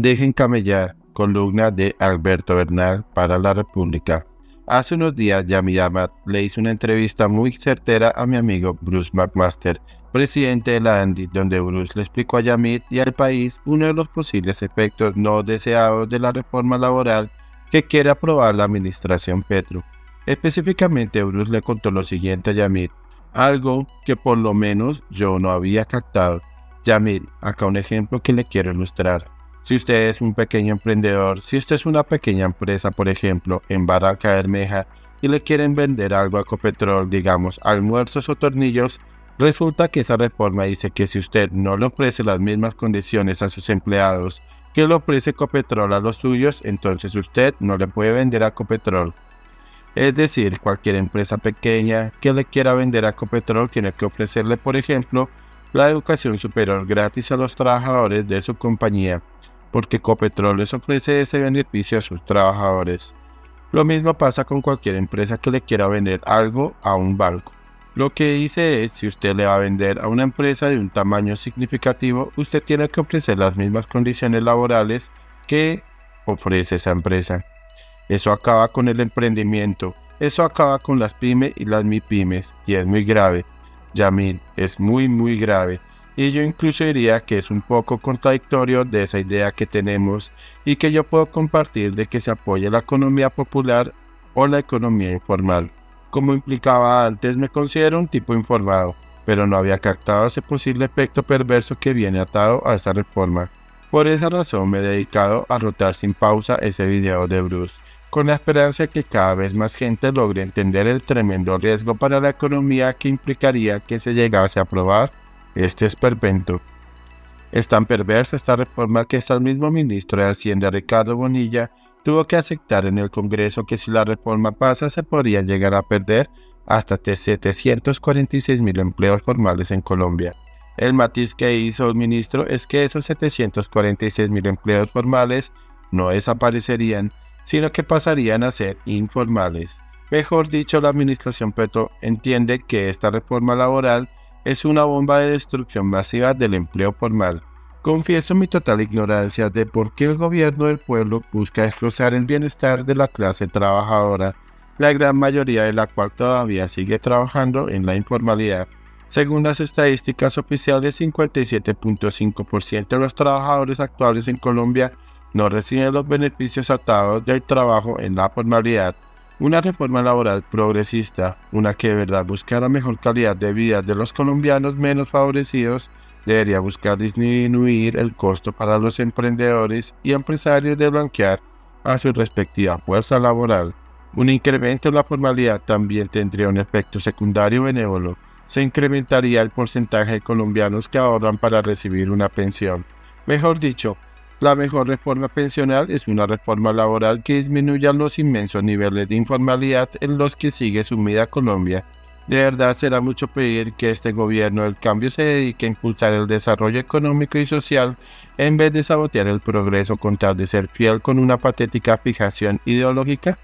Dejen camellar, columna de Alberto Bernal para la República. Hace unos días Yami Ahmad le hizo una entrevista muy certera a mi amigo Bruce McMaster, presidente de la ANDI, donde Bruce le explicó a Yamit y al país uno de los posibles efectos no deseados de la reforma laboral que quiere aprobar la administración Petro. Específicamente Bruce le contó lo siguiente a Yamit, algo que por lo menos yo no había captado. Yamit, acá un ejemplo que le quiero ilustrar. Si usted es un pequeño emprendedor, si usted es una pequeña empresa, por ejemplo, en Barranca Bermeja, y le quieren vender algo a Copetrol, digamos, almuerzos o tornillos, resulta que esa reforma dice que si usted no le ofrece las mismas condiciones a sus empleados que le ofrece Copetrol a los suyos, entonces usted no le puede vender a Copetrol. Es decir, cualquier empresa pequeña que le quiera vender a Copetrol tiene que ofrecerle, por ejemplo, la educación superior gratis a los trabajadores de su compañía porque Copetrol les ofrece ese beneficio a sus trabajadores. Lo mismo pasa con cualquier empresa que le quiera vender algo a un banco. Lo que dice es, si usted le va a vender a una empresa de un tamaño significativo, usted tiene que ofrecer las mismas condiciones laborales que ofrece esa empresa. Eso acaba con el emprendimiento, eso acaba con las pymes y las MIPYMES, y es muy grave. Yamil, es muy muy grave y yo incluso diría que es un poco contradictorio de esa idea que tenemos y que yo puedo compartir de que se apoye la economía popular o la economía informal. Como implicaba antes, me considero un tipo informado, pero no había captado ese posible efecto perverso que viene atado a esa reforma. Por esa razón me he dedicado a rotar sin pausa ese video de Bruce, con la esperanza de que cada vez más gente logre entender el tremendo riesgo para la economía que implicaría que se llegase a aprobar este esperpento. Es tan perversa esta reforma que hasta el mismo ministro de Hacienda Ricardo Bonilla tuvo que aceptar en el Congreso que si la reforma pasa se podría llegar a perder hasta 746 mil empleos formales en Colombia. El matiz que hizo el ministro es que esos 746 mil empleos formales no desaparecerían, sino que pasarían a ser informales. Mejor dicho, la administración Petro entiende que esta reforma laboral es una bomba de destrucción masiva del empleo formal. Confieso mi total ignorancia de por qué el gobierno del pueblo busca destrozar el bienestar de la clase trabajadora, la gran mayoría de la cual todavía sigue trabajando en la informalidad. Según las estadísticas oficiales, 57.5% de los trabajadores actuales en Colombia no reciben los beneficios atados del trabajo en la formalidad. Una reforma laboral progresista, una que de verdad buscara mejor calidad de vida de los colombianos menos favorecidos, debería buscar disminuir el costo para los emprendedores y empresarios de blanquear a su respectiva fuerza laboral. Un incremento en la formalidad también tendría un efecto secundario benévolo. Se incrementaría el porcentaje de colombianos que ahorran para recibir una pensión. Mejor dicho, la mejor reforma pensional es una reforma laboral que disminuya los inmensos niveles de informalidad en los que sigue sumida Colombia. De verdad será mucho pedir que este gobierno del cambio se dedique a impulsar el desarrollo económico y social en vez de sabotear el progreso con tal de ser fiel con una patética fijación ideológica.